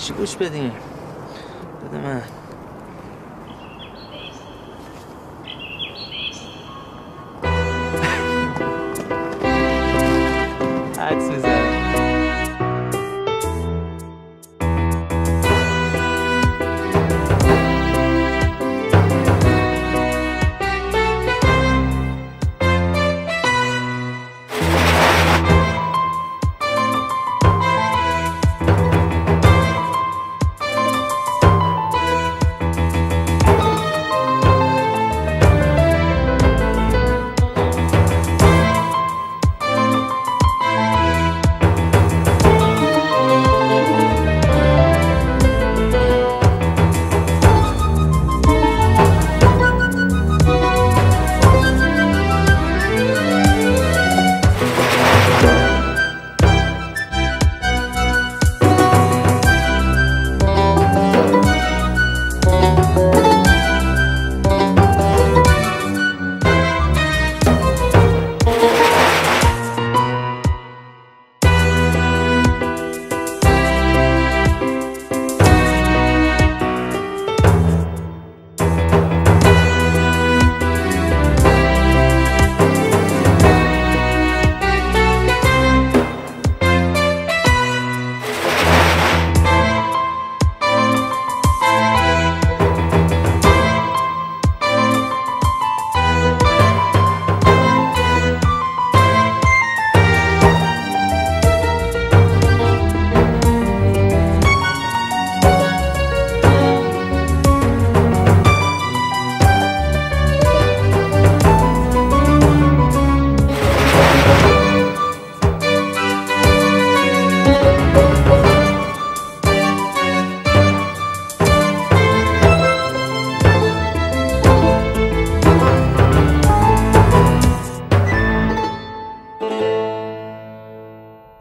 چی گوش بدیم؟ بده من.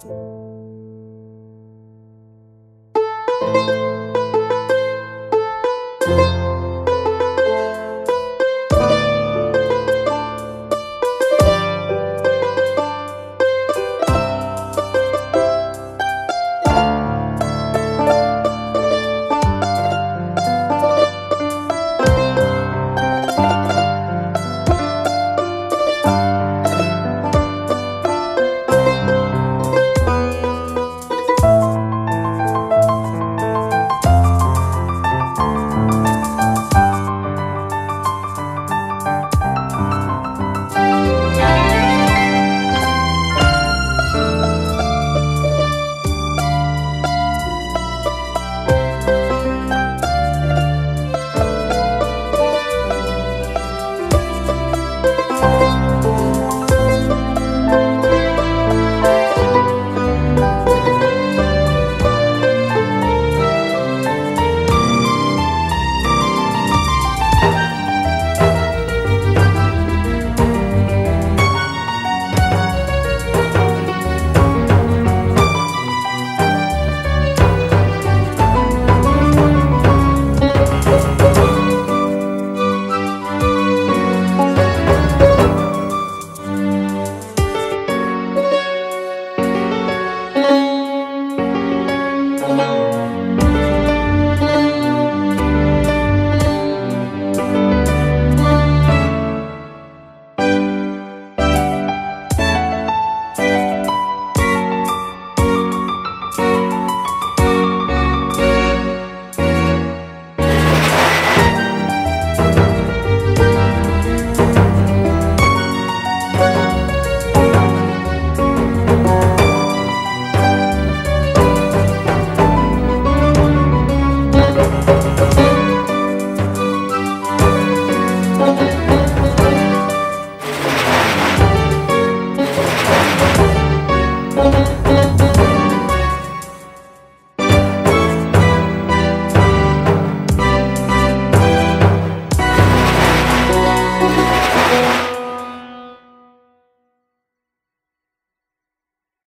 you